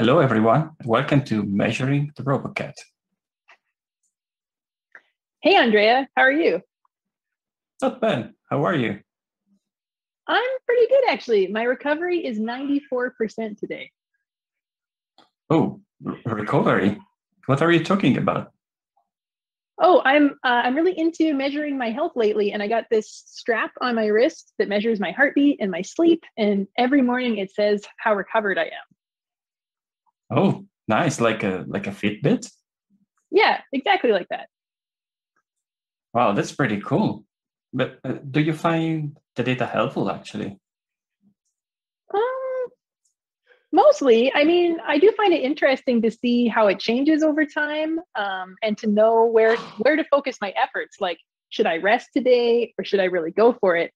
Hello, everyone. Welcome to Measuring the RoboCat. Hey, Andrea. How are you? Not bad. How are you? I'm pretty good, actually. My recovery is 94% today. Oh, recovery. What are you talking about? Oh, I'm uh, I'm really into measuring my health lately, and I got this strap on my wrist that measures my heartbeat and my sleep, and every morning it says how recovered I am. Oh, nice! Like a like a Fitbit. Yeah, exactly like that. Wow, that's pretty cool. But uh, do you find the data helpful actually? Um, mostly. I mean, I do find it interesting to see how it changes over time, um, and to know where where to focus my efforts. Like, should I rest today, or should I really go for it?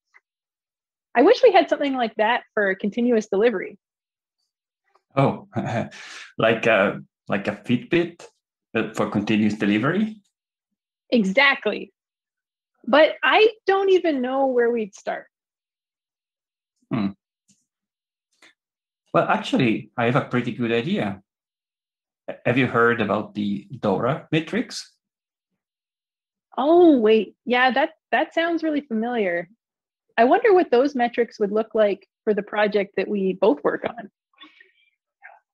I wish we had something like that for continuous delivery. Oh, like a like a Fitbit for continuous delivery. Exactly. But I don't even know where we'd start. Hmm. Well, actually, I have a pretty good idea. Have you heard about the DORA metrics? Oh, wait. Yeah, that that sounds really familiar. I wonder what those metrics would look like for the project that we both work on.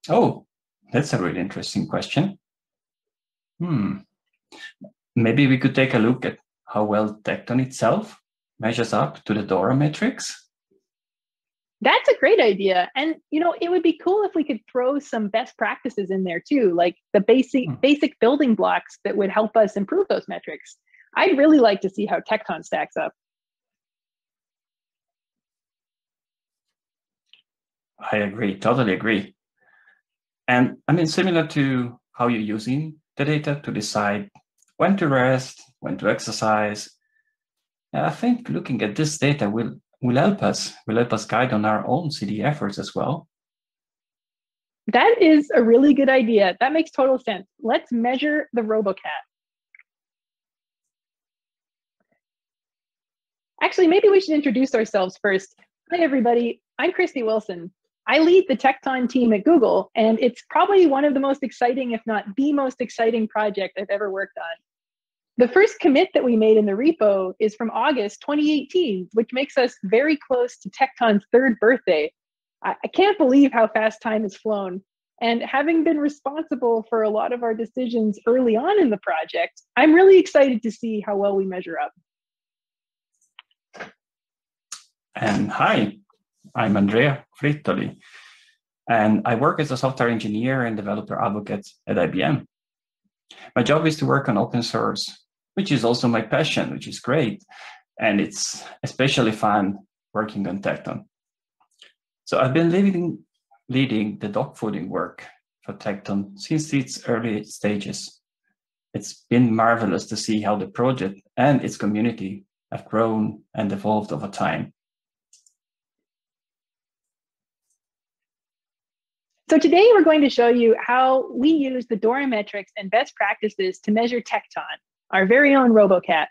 Oh, that's a really interesting question. Hmm. Maybe we could take a look at how well Tekton itself measures up to the DORA metrics. That's a great idea. And you know, it would be cool if we could throw some best practices in there too, like the basic hmm. basic building blocks that would help us improve those metrics. I'd really like to see how Tekton stacks up. I agree, totally agree. And I mean, similar to how you're using the data to decide when to rest, when to exercise. I think looking at this data will, will help us, will help us guide on our own CD efforts as well. That is a really good idea. That makes total sense. Let's measure the RoboCat. Actually, maybe we should introduce ourselves first. Hi, everybody. I'm Christie Wilson. I lead the Tekton team at Google, and it's probably one of the most exciting, if not the most exciting project I've ever worked on. The first commit that we made in the repo is from August 2018, which makes us very close to Tekton's third birthday. I, I can't believe how fast time has flown. And having been responsible for a lot of our decisions early on in the project, I'm really excited to see how well we measure up. And hi, I'm Andrea Frittoli, and I work as a software engineer and developer advocate at IBM. My job is to work on open source, which is also my passion, which is great. And it's especially fun working on Tekton. So I've been leading, leading the dogfooding work for Tekton since its early stages. It's been marvelous to see how the project and its community have grown and evolved over time. So today we're going to show you how we use the DORA metrics and best practices to measure Tekton, our very own RoboCat.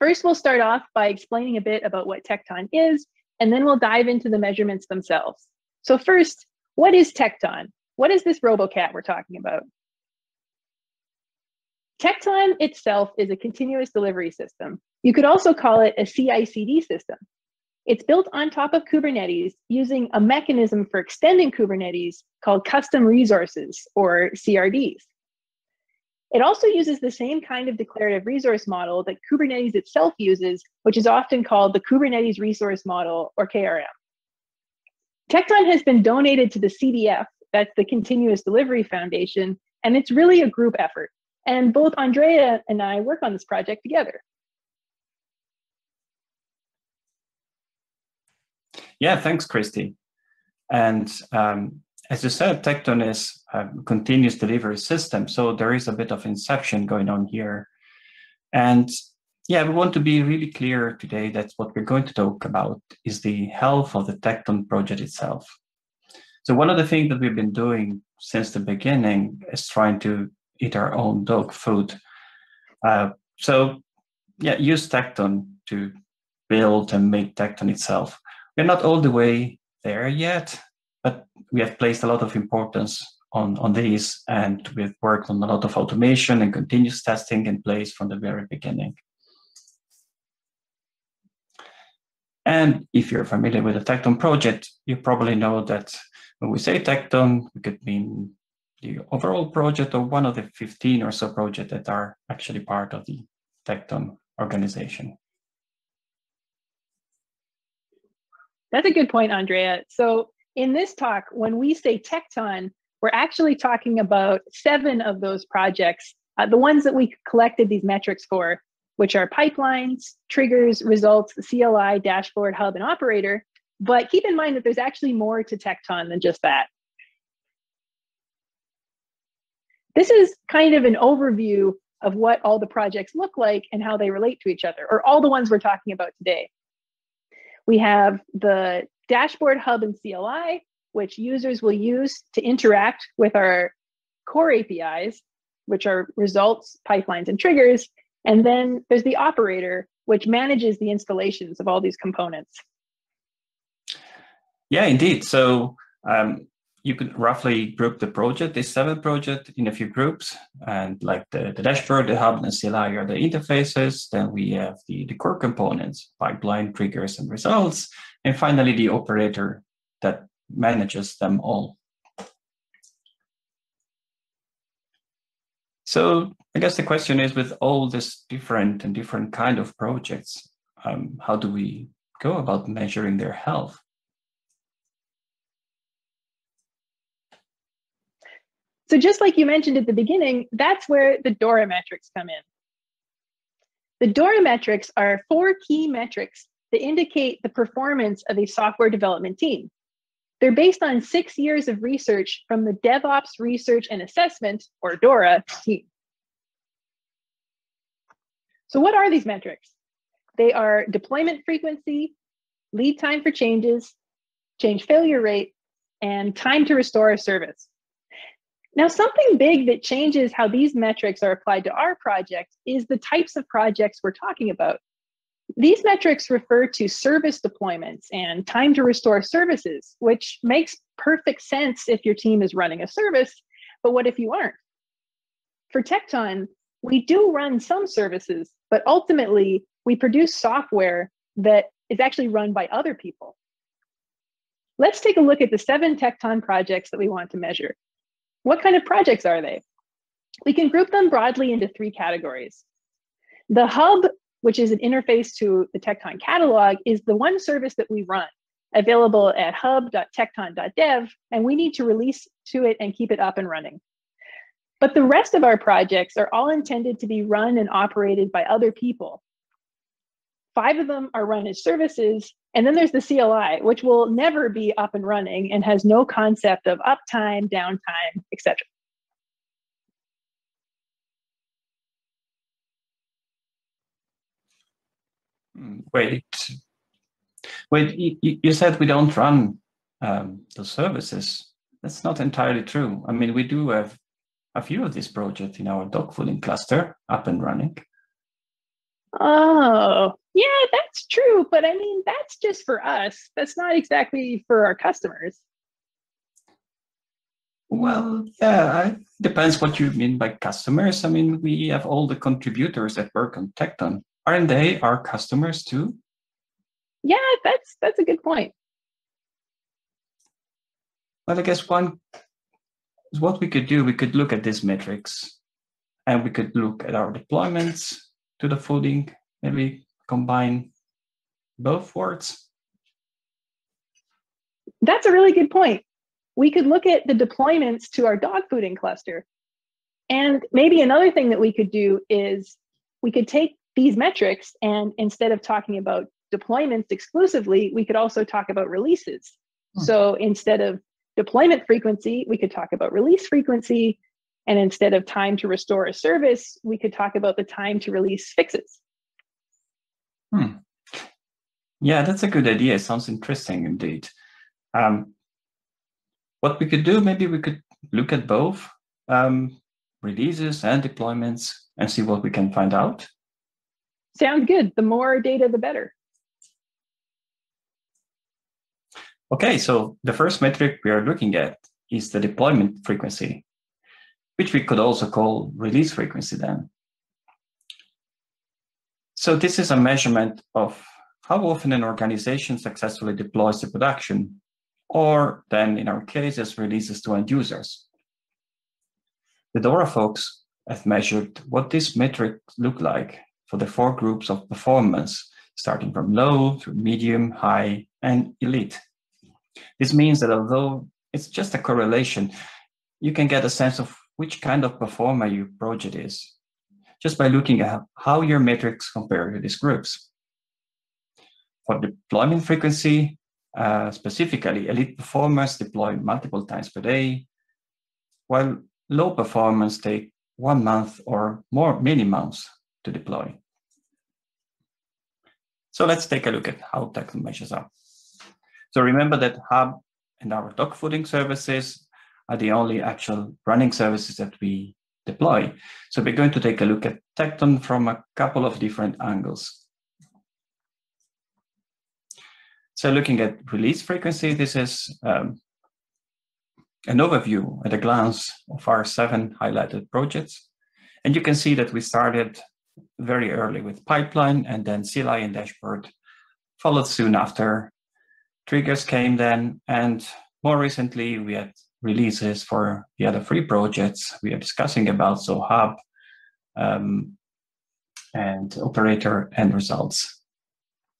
First, we'll start off by explaining a bit about what Tekton is, and then we'll dive into the measurements themselves. So first, what is Tekton? What is this RoboCat we're talking about? Tekton itself is a continuous delivery system. You could also call it a CI/CD system. It's built on top of Kubernetes using a mechanism for extending Kubernetes called custom resources or CRDs. It also uses the same kind of declarative resource model that Kubernetes itself uses, which is often called the Kubernetes Resource Model or KRM. Tekton has been donated to the CDF, that's the Continuous Delivery Foundation, and it's really a group effort. And both Andrea and I work on this project together. Yeah, thanks, Christie. And um, as you said, Tekton is a continuous delivery system. So there is a bit of inception going on here. And yeah, we want to be really clear today that what we're going to talk about is the health of the Tekton project itself. So one of the things that we've been doing since the beginning is trying to eat our own dog food. Uh, so yeah, use Tekton to build and make Tekton itself. We're not all the way there yet, but we have placed a lot of importance on, on these, and we've worked on a lot of automation and continuous testing in place from the very beginning. And if you're familiar with the Tekton project, you probably know that when we say Tekton, we could mean the overall project or one of the 15 or so projects that are actually part of the Tekton organization. That's a good point, Andrea. So in this talk, when we say Tekton, we're actually talking about seven of those projects, uh, the ones that we collected these metrics for, which are pipelines, triggers, results, CLI, dashboard, hub, and operator. But keep in mind that there's actually more to Tekton than just that. This is kind of an overview of what all the projects look like and how they relate to each other, or all the ones we're talking about today. We have the dashboard hub and CLI, which users will use to interact with our core APIs, which are results, pipelines, and triggers. And then there's the operator, which manages the installations of all these components. Yeah, indeed. So um, you could roughly group the project, this seven project, in a few groups. And like the, the dashboard, the hub, and CLI are the interfaces. Then we have the, the core components, pipeline, triggers, and results. And finally, the operator that manages them all. So I guess the question is with all this different and different kind of projects, um, how do we go about measuring their health? So just like you mentioned at the beginning, that's where the DORA metrics come in. The DORA metrics are four key metrics that indicate the performance of a software development team. They're based on six years of research from the DevOps Research and Assessment, or DORA, team. So what are these metrics? They are deployment frequency, lead time for changes, change failure rate, and time to restore a service. Now, something big that changes how these metrics are applied to our project is the types of projects we're talking about. These metrics refer to service deployments and time to restore services, which makes perfect sense if your team is running a service, but what if you aren't? For Tekton, we do run some services, but ultimately we produce software that is actually run by other people. Let's take a look at the seven Tekton projects that we want to measure. What kind of projects are they? We can group them broadly into three categories. The hub, which is an interface to the Tekton catalog, is the one service that we run, available at hub.tekton.dev, and we need to release to it and keep it up and running. But the rest of our projects are all intended to be run and operated by other people. Five of them are run as services, and then there's the CLI, which will never be up and running and has no concept of uptime, downtime, etc. Hmm, wait, wait. You, said we don't run um, the services. That's not entirely true. I mean, we do have a few of these projects in our dogfooding cluster up and running. Oh, yeah, that's true. But I mean, that's just for us. That's not exactly for our customers. Well, yeah, it depends what you mean by customers. I mean, we have all the contributors that work on Tekton. Aren't they our customers too? Yeah, that's that's a good point. Well, I guess one is what we could do, we could look at these metrics and we could look at our deployments to the fooding, maybe combine both words? That's a really good point. We could look at the deployments to our dog fooding cluster. And maybe another thing that we could do is we could take these metrics and instead of talking about deployments exclusively, we could also talk about releases. Hmm. So instead of deployment frequency, we could talk about release frequency. And instead of time to restore a service, we could talk about the time to release fixes. Hmm. Yeah, that's a good idea. Sounds interesting indeed. Um, what we could do, maybe we could look at both um, releases and deployments and see what we can find out. Sounds good. The more data, the better. Okay, so the first metric we are looking at is the deployment frequency, which we could also call release frequency then. So this is a measurement of how often an organization successfully deploys to production, or then in our cases, releases to end users. The DORA folks have measured what this metric look like for the four groups of performance, starting from low through medium, high, and elite. This means that although it's just a correlation, you can get a sense of which kind of performer your project is just by looking at how your metrics compare to these groups. For deployment frequency, uh, specifically, elite performers deploy multiple times per day, while low performers take one month or more, many months to deploy. So let's take a look at how Tekton measures up. So remember that Hub and our dog fooding services are the only actual running services that we deploy. So we're going to take a look at Tekton from a couple of different angles. So looking at release frequency, this is um, an overview at a glance of our seven highlighted projects. And you can see that we started very early with pipeline and then CLI and dashboard followed soon after. Triggers came then, and more recently we had releases for the other three projects we are discussing about, so Hub um, and Operator and Results,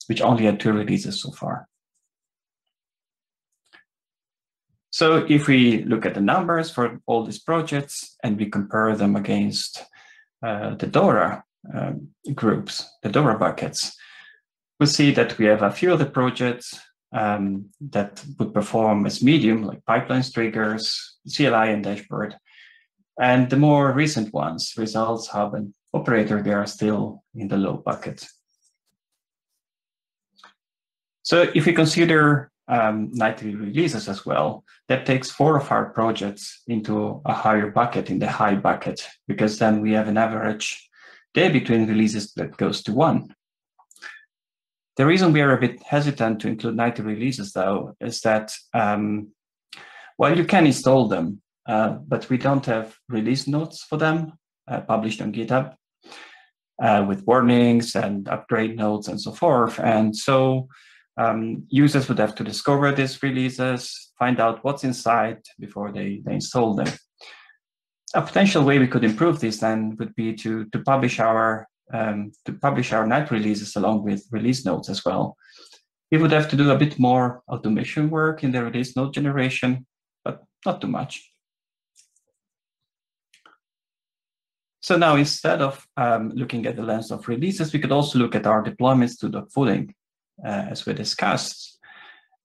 which only had two releases so far. So if we look at the numbers for all these projects and we compare them against uh, the DORA um, groups, the DORA buckets, we see that we have a few of the projects um, that would perform as medium, like pipelines, triggers, CLI, and dashboard. And the more recent ones, results, hub, and operator, they are still in the low bucket. So if we consider um, nightly releases as well. That takes four of our projects into a higher bucket, in the high bucket, because then we have an average day between releases that goes to one. The reason we are a bit hesitant to include nightly releases, though, is that um, well, you can install them, uh, but we don't have release notes for them uh, published on GitHub uh, with warnings and upgrade notes and so forth. And so um, users would have to discover these releases, find out what's inside before they, they install them. A potential way we could improve this then would be to, to publish our um, to publish our night releases along with release notes as well. We would have to do a bit more automation work in the release note generation, but not too much. So now instead of um, looking at the lens of releases, we could also look at our deployments to dog fooding uh, as we discussed.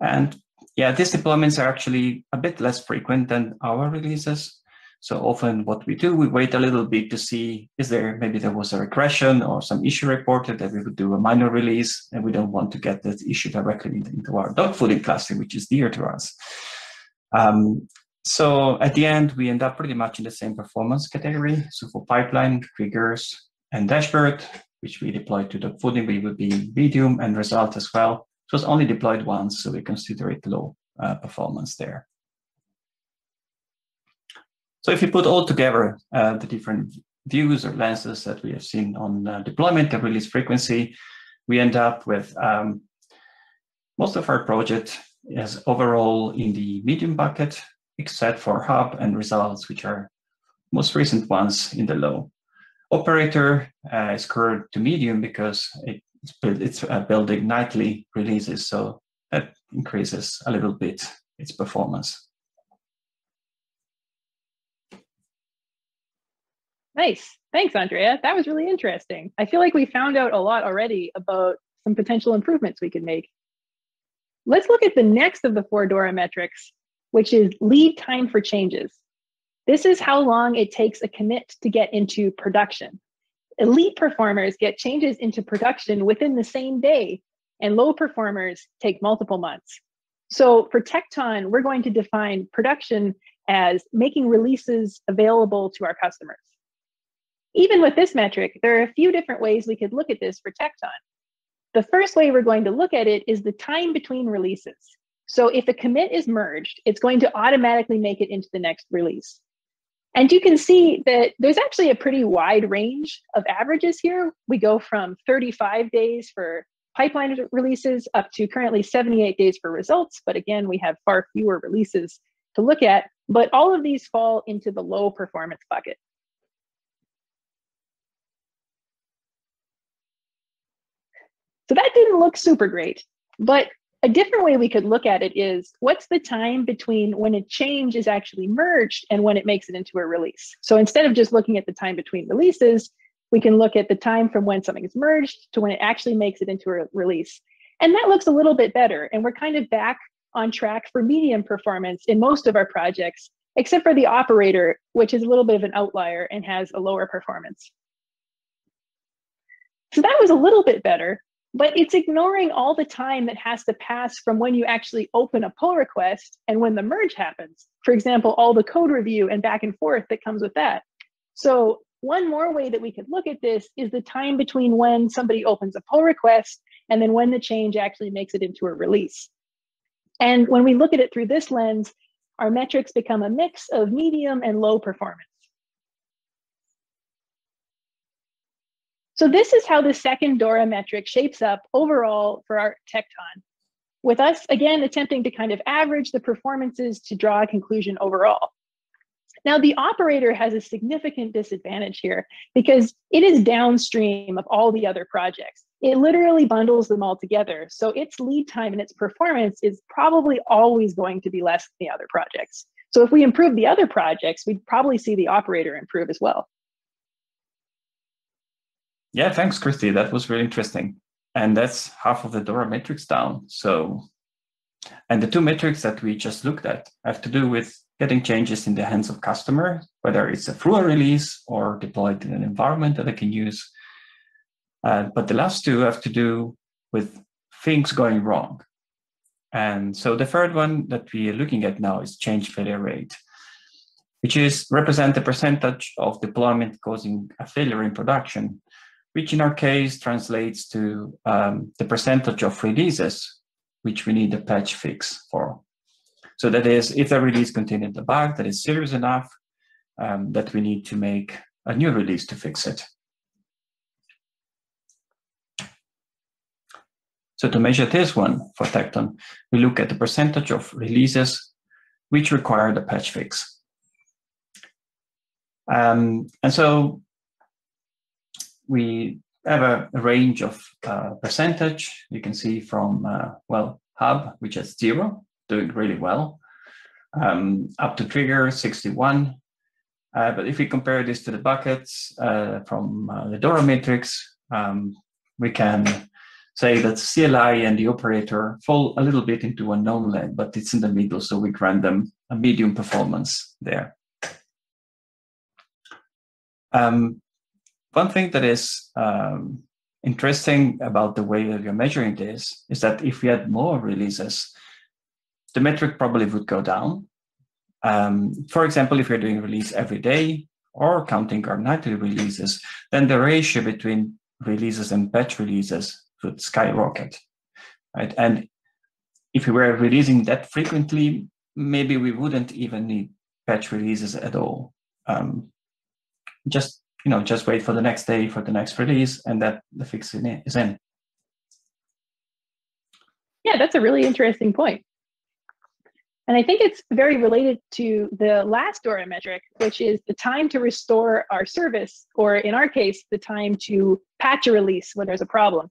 And yeah, these deployments are actually a bit less frequent than our releases. So often what we do, we wait a little bit to see, is there, maybe there was a regression or some issue reported that we would do a minor release and we don't want to get that issue directly into our dog fooding cluster, which is dear to us. Um, so at the end, we end up pretty much in the same performance category. So for pipeline, triggers, and dashboard, which we deployed to the fooding, we would be medium and result as well. It was only deployed once, so we consider it low uh, performance there. So if you put all together uh, the different views or lenses that we have seen on uh, deployment and release frequency, we end up with um, most of our project is overall in the medium bucket, except for hub and results, which are most recent ones in the low. Operator uh, is current to medium because it, it's uh, building nightly releases, so that increases a little bit its performance. Nice. Thanks, Andrea. That was really interesting. I feel like we found out a lot already about some potential improvements we could make. Let's look at the next of the four DORA metrics, which is lead time for changes. This is how long it takes a commit to get into production. Elite performers get changes into production within the same day, and low performers take multiple months. So for Tekton, we're going to define production as making releases available to our customers. Even with this metric, there are a few different ways we could look at this for Tekton. The first way we're going to look at it is the time between releases. So if a commit is merged, it's going to automatically make it into the next release. And you can see that there's actually a pretty wide range of averages here. We go from 35 days for pipeline releases up to currently 78 days for results. But again, we have far fewer releases to look at. But all of these fall into the low performance bucket. So that didn't look super great. But a different way we could look at it is what's the time between when a change is actually merged and when it makes it into a release? So instead of just looking at the time between releases, we can look at the time from when something is merged to when it actually makes it into a release. And that looks a little bit better. And we're kind of back on track for medium performance in most of our projects, except for the operator, which is a little bit of an outlier and has a lower performance. So that was a little bit better but it's ignoring all the time that has to pass from when you actually open a pull request and when the merge happens. For example, all the code review and back and forth that comes with that. So one more way that we could look at this is the time between when somebody opens a pull request and then when the change actually makes it into a release. And when we look at it through this lens, our metrics become a mix of medium and low performance. So this is how the second DORA metric shapes up overall for our Tekton. With us, again, attempting to kind of average the performances to draw a conclusion overall. Now, the operator has a significant disadvantage here because it is downstream of all the other projects. It literally bundles them all together. So its lead time and its performance is probably always going to be less than the other projects. So if we improve the other projects, we'd probably see the operator improve as well. Yeah, thanks, Christie. That was really interesting. And that's half of the DORA metrics down. So, and the two metrics that we just looked at have to do with getting changes in the hands of customer, whether it's a through release or deployed in an environment that I can use. Uh, but the last two have to do with things going wrong. And so the third one that we are looking at now is change failure rate, which is represent the percentage of deployment causing a failure in production which in our case translates to um, the percentage of releases which we need a patch fix for. So that is, if the release contains a bug that is serious enough um, that we need to make a new release to fix it. So to measure this one for Tekton, we look at the percentage of releases which require the patch fix. Um, and so we have a, a range of uh, percentage. You can see from, uh, well, hub, which is zero, doing really well, um, up to trigger 61. Uh, but if we compare this to the buckets uh, from uh, the DORA metrics, um, we can say that CLI and the operator fall a little bit into unknown land, but it's in the middle, so we grant them a medium performance there. Um, one thing that is um, interesting about the way that you're measuring this is that if we had more releases, the metric probably would go down. Um, for example, if you're doing release every day or counting our nightly releases, then the ratio between releases and batch releases would skyrocket. Right? And if we were releasing that frequently, maybe we wouldn't even need patch releases at all. Um, just you know, just wait for the next day for the next release and that the fix is in. Yeah, that's a really interesting point. And I think it's very related to the last DORA metric, which is the time to restore our service, or in our case, the time to patch a release when there's a problem.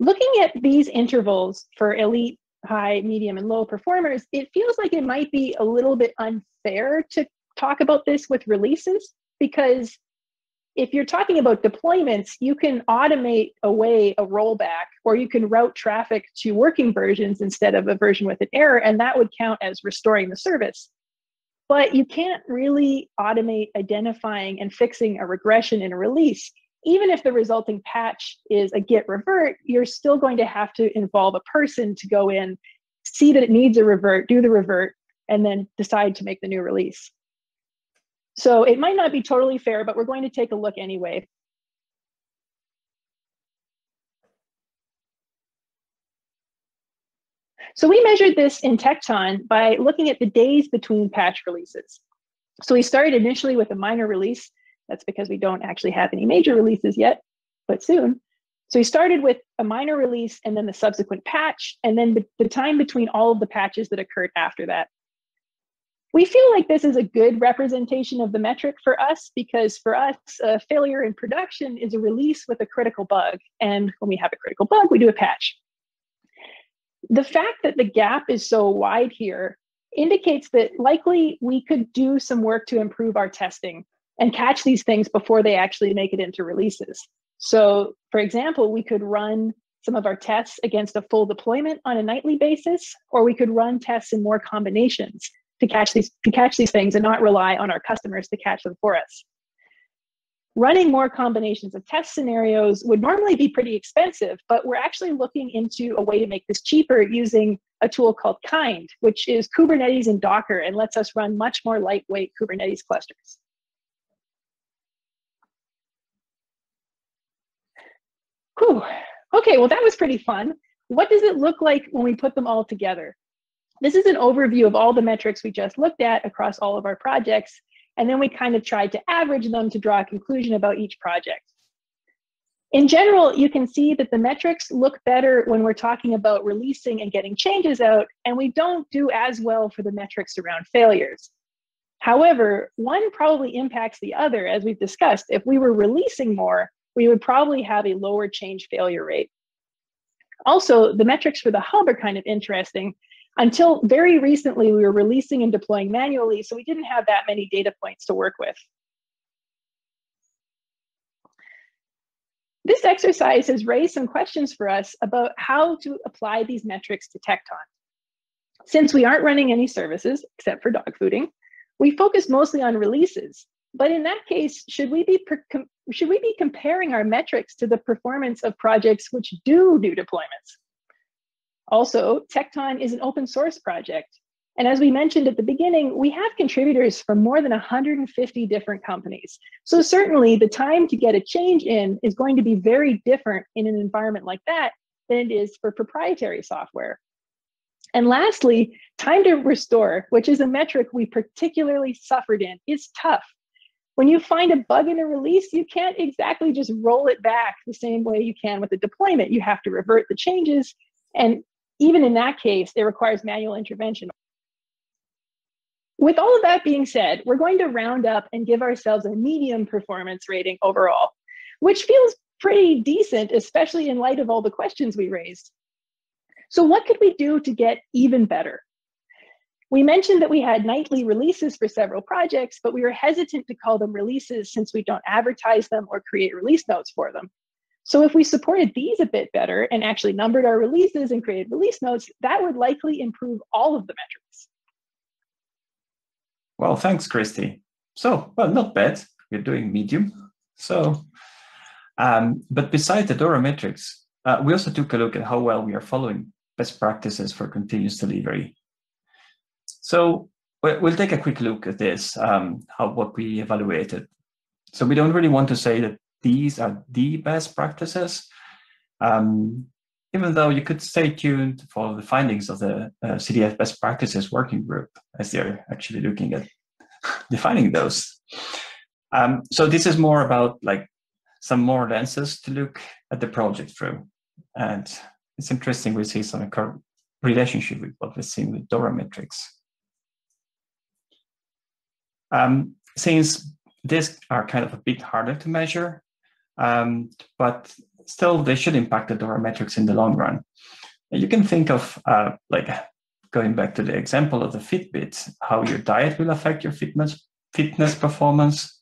Looking at these intervals for elite, high, medium, and low performers, it feels like it might be a little bit unfair to talk about this with releases because if you're talking about deployments, you can automate away a rollback or you can route traffic to working versions instead of a version with an error, and that would count as restoring the service. But you can't really automate identifying and fixing a regression in a release. Even if the resulting patch is a git revert, you're still going to have to involve a person to go in, see that it needs a revert, do the revert, and then decide to make the new release. So it might not be totally fair, but we're going to take a look anyway. So we measured this in Tekton by looking at the days between patch releases. So we started initially with a minor release. That's because we don't actually have any major releases yet, but soon. So we started with a minor release and then the subsequent patch, and then the, time between all of the patches that occurred after that. We feel like this is a good representation of the metric for us because for us, a failure in production is a release with a critical bug. And when we have a critical bug, we do a patch. The fact that the gap is so wide here indicates that likely we could do some work to improve our testing and catch these things before they actually make it into releases. So, for example, we could run some of our tests against a full deployment on a nightly basis, or we could run tests in more combinations to catch these to catch these things and not rely on our customers to catch them for us. Running more combinations of test scenarios would normally be pretty expensive, but we're actually looking into a way to make this cheaper using a tool called Kind, which is Kubernetes and Docker and lets us run much more lightweight Kubernetes clusters. Whew. Okay, well, that was pretty fun. What does it look like when we put them all together? This is an overview of all the metrics we just looked at across all of our projects, and then we kind of tried to average them to draw a conclusion about each project. In general, you can see that the metrics look better when we're talking about releasing and getting changes out, and we don't do as well for the metrics around failures. However, one probably impacts the other, as we've discussed. If we were releasing more, we would probably have a lower change failure rate. Also, the metrics for the hub are kind of interesting. Until very recently, we were releasing and deploying manually, so we didn't have that many data points to work with. This exercise has raised some questions for us about how to apply these metrics to Tekton. Since we aren't running any services except for dog fooding, we focus mostly on releases. But in that case, should we be should we be comparing our metrics to the performance of projects which do new deployments? Also, Tekton is an open source project. And as we mentioned at the beginning, we have contributors from more than 150 different companies. So certainly the time to get a change in is going to be very different in an environment like that than it is for proprietary software. And lastly, time to restore, which is a metric we particularly suffered in, is tough. When you find a bug in a release, you can't exactly just roll it back the same way you can with a deployment. You have to revert the changes. And even in that case, it requires manual intervention. With all of that being said, we're going to round up and give ourselves a medium performance rating overall, which feels pretty decent, especially in light of all the questions we raised. So what could we do to get even better? We mentioned that we had nightly releases for several projects, but we were hesitant to call them releases since we don't advertise them or create release notes for them. So if we supported these a bit better and actually numbered our releases and created release notes, that would likely improve all of the metrics. Well, thanks, Christie. So, well, not bad. You're doing medium. So, um, but besides the DORA metrics, uh, we also took a look at how well we are following best practices for continuous delivery. So we'll take a quick look at this, um, how what we evaluated. So we don't really want to say that these are the best practices, um, even though you could stay tuned for the findings of the uh, CDF best practices working group as they're actually looking at defining those. Um, so this is more about like some more lenses to look at the project through. And it's interesting we see some relationship with what we're seeing with DORA metrics. Um, since these are kind of a bit harder to measure, um, but still they should impact the DORA metrics in the long run. You can think of uh, like going back to the example of the Fitbit, how your diet will affect your fitness fitness performance,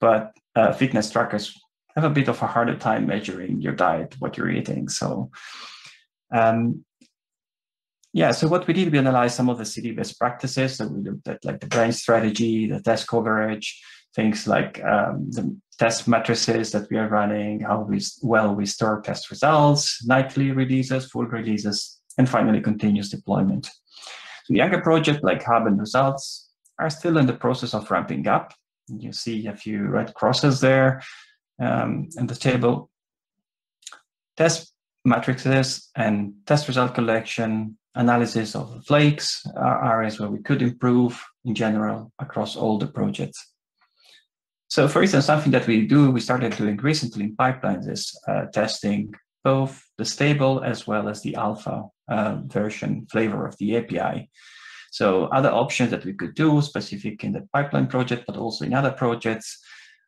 but uh, fitness trackers have a bit of a harder time measuring your diet, what you're eating. So um, yeah, so what we did, we analyzed some of the CD best practices. So we looked at like the brain strategy, the test coverage, things like um, the test matrices that we are running, how we, well we store test results, nightly releases, full releases, and finally continuous deployment. So the younger project like Hub and results are still in the process of ramping up. You see a few red crosses there um, in the table. Test matrices and test result collection, analysis of flakes are areas where we could improve in general across all the projects. So for instance, something that we do, we started doing recently in pipelines is uh, testing both the stable as well as the alpha uh, version flavor of the API. So other options that we could do specific in the pipeline project, but also in other projects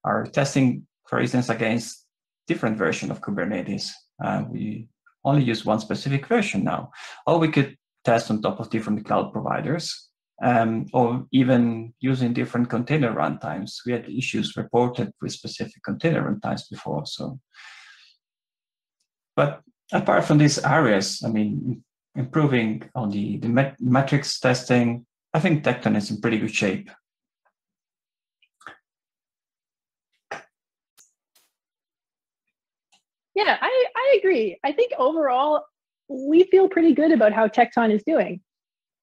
are testing, for instance, against different version of Kubernetes. Uh, we only use one specific version now. Or we could test on top of different cloud providers, um, or even using different container runtimes. We had issues reported with specific container runtimes before. So, but apart from these areas, I mean, improving on the, the met- metrics testing, I think Tekton is in pretty good shape. Yeah, I, I agree. I think overall, we feel pretty good about how Tekton is doing.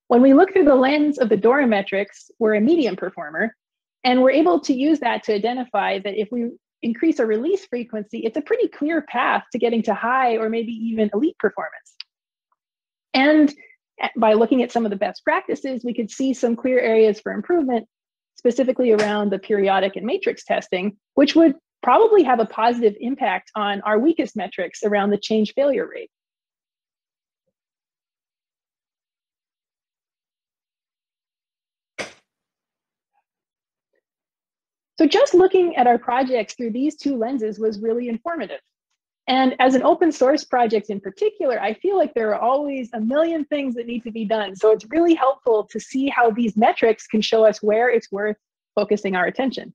When we look through the lens of the DORA metrics, we're a medium performer, and we're able to use that to identify that if we increase our release frequency, it's a pretty clear path to getting to high or maybe even elite performance. And by looking at some of the best practices, we could see some clear areas for improvement, specifically around the periodic and matrix testing, which would probably have a positive impact on our weakest metrics around the change failure rate. So just looking at our projects through these two lenses was really informative. And as an open source project in particular, I feel like there are always a million things that need to be done. So it's really helpful to see how these metrics can show us where it's worth focusing our attention.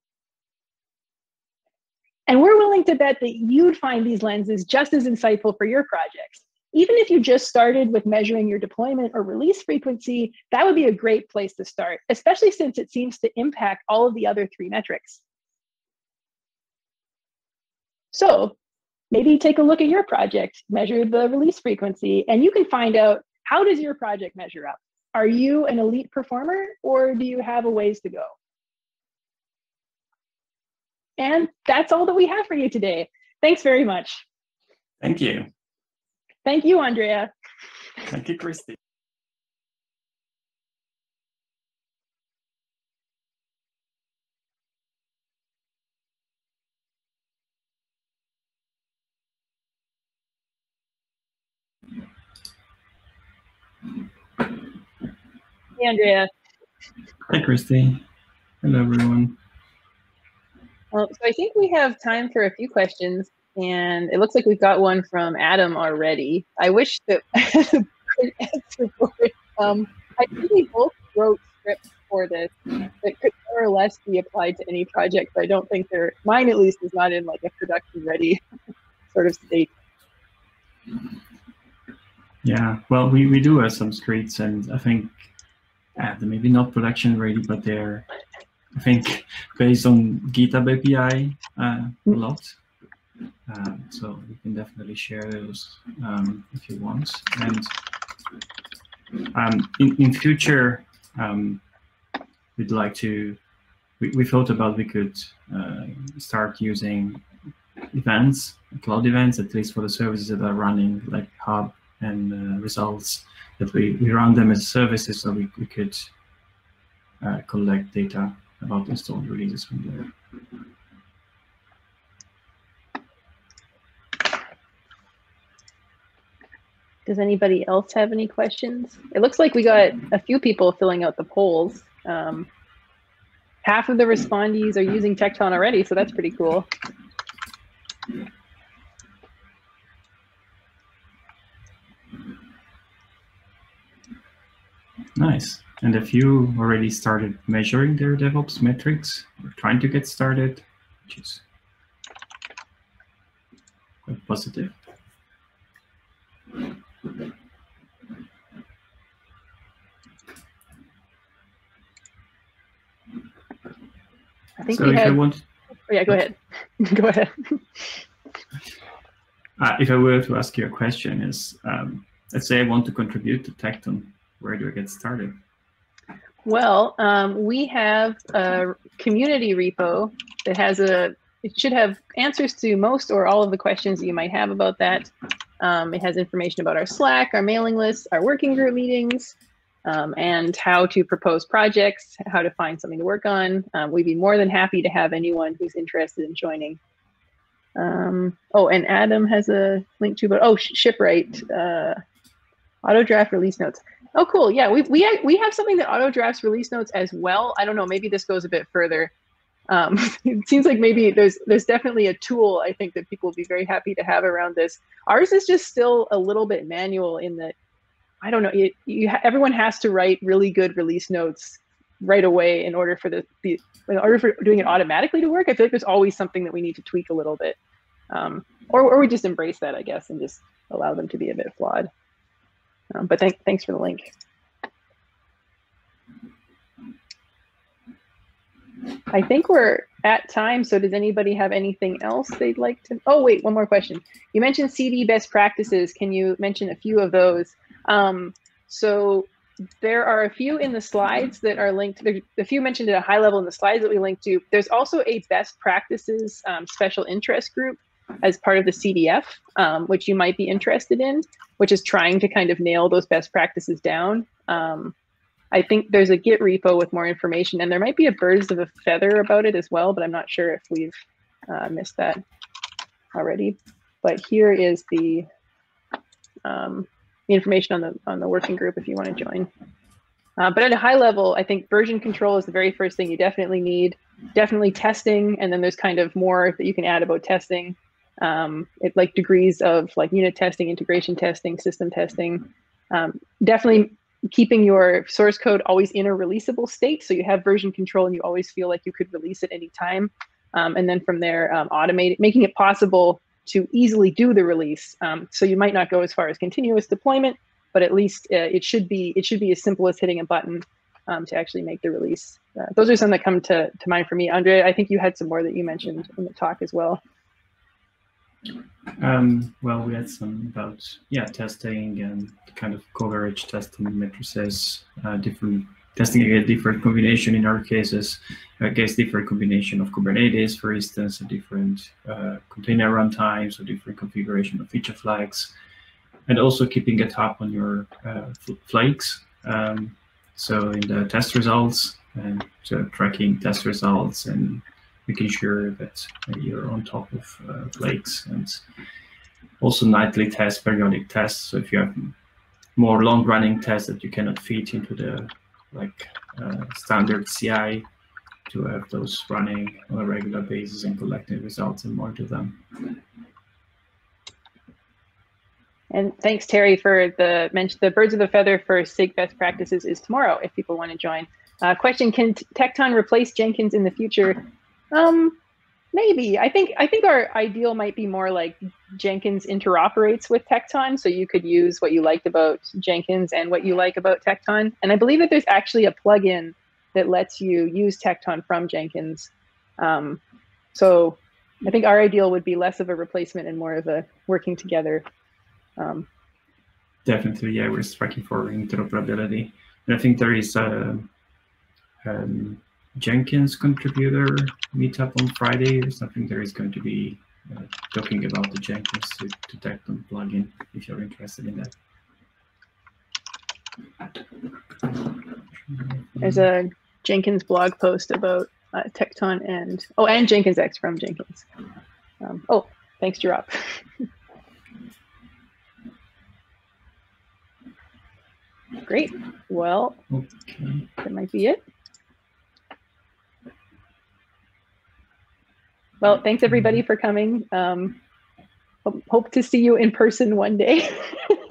And we're willing to bet that you'd find these lenses just as insightful for your projects. Even if you just started with measuring your deployment or release frequency, that would be a great place to start, especially since it seems to impact all of the other three metrics. So maybe take a look at your project, measure the release frequency, and you can find out how does your project measure up? Are you an elite performer or do you have a ways to go? And that's all that we have for you today. Thanks very much. Thank you. Thank you, Andrea. Thank you, Christie. Hey, Andrea. Hi, Christie. Hello, everyone. Well, so I think we have time for a few questions, and it looks like we've got one from Adam already. I wish that could answer for it. Um, I think we both wrote scripts for this that could more or less be applied to any project, but I don't think they're, mine at least is not in like a production ready sort of state. Yeah, well, we, we do have some scripts, and I think uh, they're maybe not production ready, but they're I think based on GitHub API uh, a lot. Uh, so we can definitely share those um, if you want. And um, in, in future, um, we'd like to, we, we thought about we could uh, start using events, cloud events, at least for the services that are running like Hub and uh, results, that we, we run them as services so we, we could uh, collect data about installed releases from there. Does anybody else have any questions? It looks like we got a few people filling out the polls. Um, half of the respondees are using Tekton already, so that's pretty cool. Nice. And a few already started measuring their DevOps metrics or trying to get started, which is quite positive. Think so we if had... I want... Oh, yeah, go ahead. go ahead. Uh, if I were to ask you a question, is um, let's say I want to contribute to Tekton, where do I get started? Well, um, we have a community repo that has a, it should have answers to most or all of the questions that you might have about that. Um, it has information about our Slack, our mailing lists, our working group meetings, um, and how to propose projects, how to find something to work on. Um, we'd be more than happy to have anyone who's interested in joining. Um, oh, and Adam has a link to, but oh, Shipwright, uh, auto draft release notes. Oh, cool. Yeah, we we we have something that auto drafts release notes as well. I don't know. Maybe this goes a bit further. Um, it seems like maybe there's there's definitely a tool I think that people will be very happy to have around this. Ours is just still a little bit manual in that I don't know. You, you everyone has to write really good release notes right away in order for the, the in order for doing it automatically to work. I feel like there's always something that we need to tweak a little bit, um, or or we just embrace that I guess and just allow them to be a bit flawed. Um, but thank, thanks for the link. I think we're at time. So does anybody have anything else they'd like to? Oh, wait, one more question. You mentioned CD best practices. Can you mention a few of those? Um, so there are a few in the slides that are linked. There's a few mentioned at a high level in the slides that we linked to. There's also a best practices um, special interest group as part of the CDF, um, which you might be interested in, which is trying to kind of nail those best practices down. Um, I think there's a Git repo with more information, and there might be a birds of a feather about it as well, but I'm not sure if we've uh, missed that already. But here is the, um, information on the on the working group if you want to join. Uh, but at a high level, I think version control is the very first thing you definitely need. Definitely testing, and then there's kind of more that you can add about testing. Um, it like degrees of like unit testing, integration testing, system testing. Um, definitely keeping your source code always in a releasable state. So you have version control and you always feel like you could release at any time. Um, and then from there, um, automate making it possible to easily do the release. Um, so you might not go as far as continuous deployment, but at least uh, it should be it should be as simple as hitting a button um, to actually make the release. Uh, those are some that come to, to mind for me. Andrea, I think you had some more that you mentioned in the talk as well. Um, well, we had some about yeah testing and kind of coverage testing matrices, uh, different testing against different combination in our cases, against different combination of Kubernetes, for instance, a different uh, container runtimes, or different configuration of feature flags, and also keeping a tab on your uh, flakes. Um, so in the test results and so tracking test results and making sure that you're on top of uh, and also nightly tests, periodic tests. So if you have more long running tests that you cannot fit into the like uh, standard CI to have those running on a regular basis and collecting results and monitor them. And thanks, Terry, for the mention. The birds of the feather for SIG best practices is tomorrow if people want to join. Uh, question: Can Tekton replace Jenkins in the future? Um, maybe. I think I think our ideal might be more like Jenkins interoperates with Tekton, so you could use what you liked about Jenkins and what you like about Tekton. And I believe that there's actually a plugin that lets you use Tekton from Jenkins. Um, so I think our ideal would be less of a replacement and more of a working together. Um, Definitely, yeah, we're striking for interoperability. And I think there is a um, Jenkins contributor meetup on Friday or something. There is going to be uh, talking about the Jenkins Tekton plugin if you're interested in that. There's a Jenkins blog post about uh, Tekton and oh, and Jenkins X from Jenkins. Um, oh, thanks, Jirop. Great. Well, okay. that might be it. Well, thanks everybody for coming. Um, hope to see you in person one day.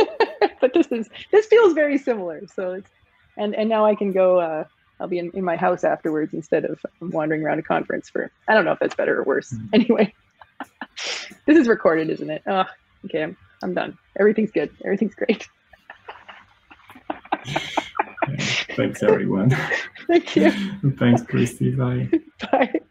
but this is this feels very similar. So it's and and now I can go. Uh, I'll be in, in my house afterwards instead of wandering around a conference for. I don't know if that's better or worse. Mm -hmm. Anyway, this is recorded, isn't it? Oh, okay. I'm I'm done. Everything's good. Everything's great. Thanks, everyone. Thank you. Thanks, Christie. Bye. Bye.